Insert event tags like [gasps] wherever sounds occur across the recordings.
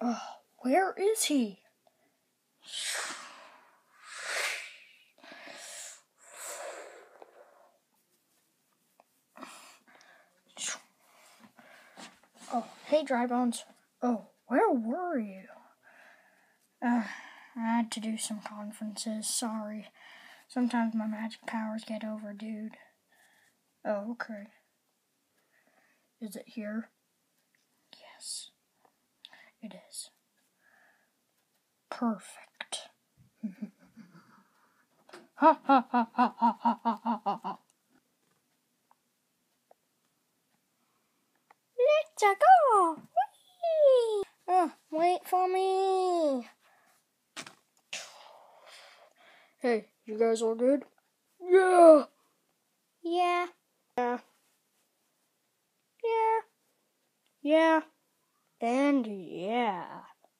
Uh, where is he? Oh, hey, Dry Bones. Oh, where were you? Uh, I had to do some conferences. Sorry. Sometimes my magic powers get overdued. Oh, okay. Is it here? Yes, it is. Perfect. Let's go! Oh, wait for me! Hey, you guys all good? Yeah! Yeah. Yeah. Yeah. Yeah. And yeah.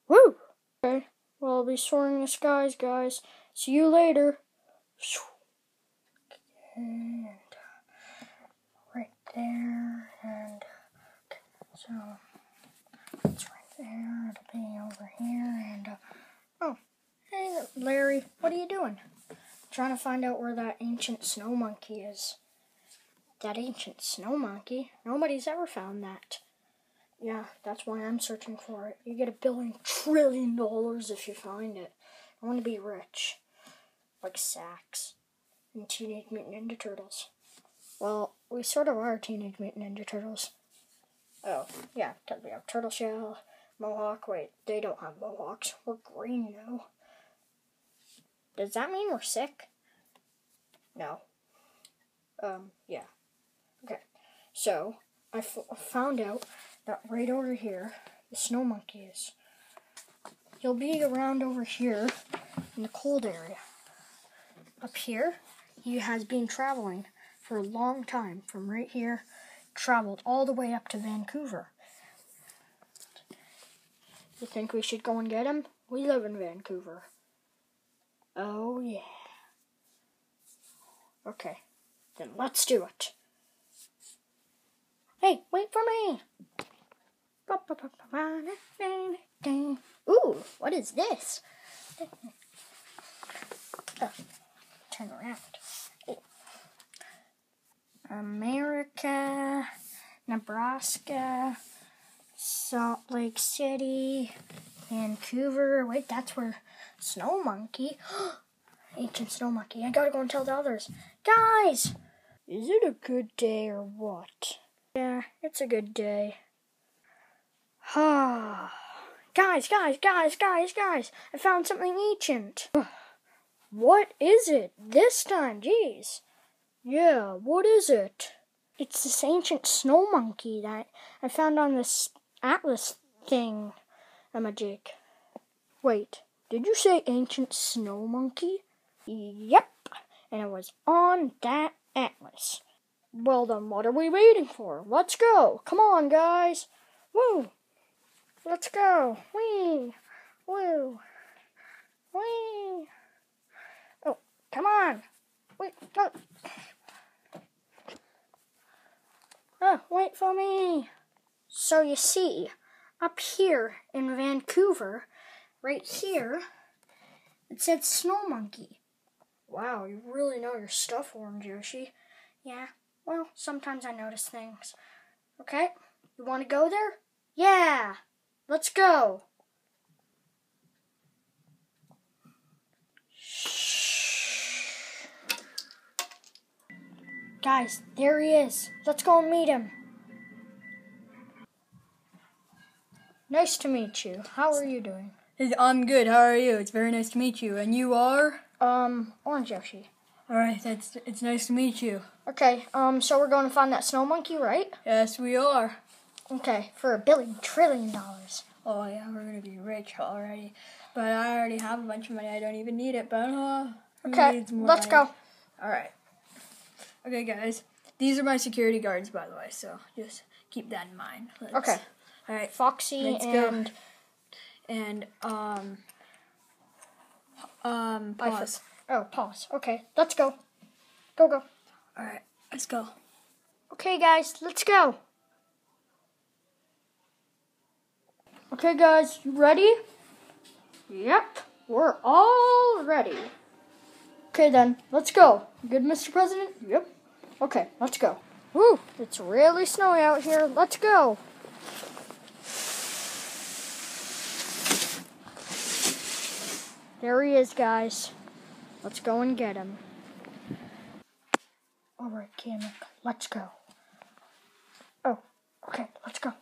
Woo! Okay, well, I'll be soaring the skies, guys. See you later. And right there, and so it's right there. It'll be over here, and uh, oh, hey, Larry, what are you doing? trying to find out where that ancient snow monkey is. That ancient snow monkey? Nobody's ever found that. Yeah, that's why I'm searching for it. You get a billion trillion dollars if you find it. I want to be rich. Like Sax and Teenage Mutant Ninja Turtles. Well, we sort of are Teenage Mutant Ninja Turtles. Oh, yeah, we have Turtle Shell, Mohawk. Wait, they don't have Mohawks. We're green now. Does that mean we're sick? No. Um, yeah. Okay. So, I found out that right over here, the snow monkey is. He'll be around over here in the cold area. Up here, he has been traveling for a long time from right here, traveled all the way up to Vancouver. You think we should go and get him? We live in Vancouver. Oh, yeah. Okay, then let's do it. Hey, wait for me! Ooh, what is this? Oh, turn around. America, Nebraska, Salt Lake City, Vancouver. Wait, that's where Snow Monkey. [gasps] Ancient Snow Monkey. I gotta go and tell the others. Guys! Is it a good day or what? Yeah, it's a good day. [sighs] Guys, guys, guys, guys, guys! I found something ancient. [sighs] what is it this time? Jeez. Yeah, what is it? It's this ancient snow monkey that I found on this atlas thing. I'm a jig. Wait, did you say ancient snow monkey? Yep, and it was on that atlas. Well, then what are we waiting for? Let's go. Come on, guys. Woo. Let's go. Wee. Woo. Wee. Oh, come on. Wait, no. Oh, wait for me. So you see, up here in Vancouver, right here, it said snow monkey. Wow, you really know your stuff, Orange Yoshi. Yeah, well, sometimes I notice things. Okay, you want to go there? Yeah, let's go. Guys, there he is. Let's go and meet him. Nice to meet you. How are you doing? I'm good. How are you? It's very nice to meet you. And you are? Um, Orange Yoshi. All right. That's. It's nice to meet you. Okay. Um. So we're going to find that snow monkey, right? Yes, we are. Okay. For a billion trillion dollars. Oh yeah, we're gonna be rich already. But I already have a bunch of money. I don't even need it. But uh, okay. Let's money? go. All right. Okay, guys. These are my security guards, by the way. So just keep that in mind. Let's, okay. All right. Foxy Let's and. Go and um um pause. Oh, pause. Okay, let's go. Go go. All right, let's go. Okay, guys, let's go. Okay, guys, you ready? Yep, we're all ready. Okay, then, let's go. Good, Mr. President? Yep. Okay, let's go. Woo, it's really snowy out here. Let's go. There he is, guys. Let's go and get him. All right, Kamek, let's go. Oh, okay, let's go.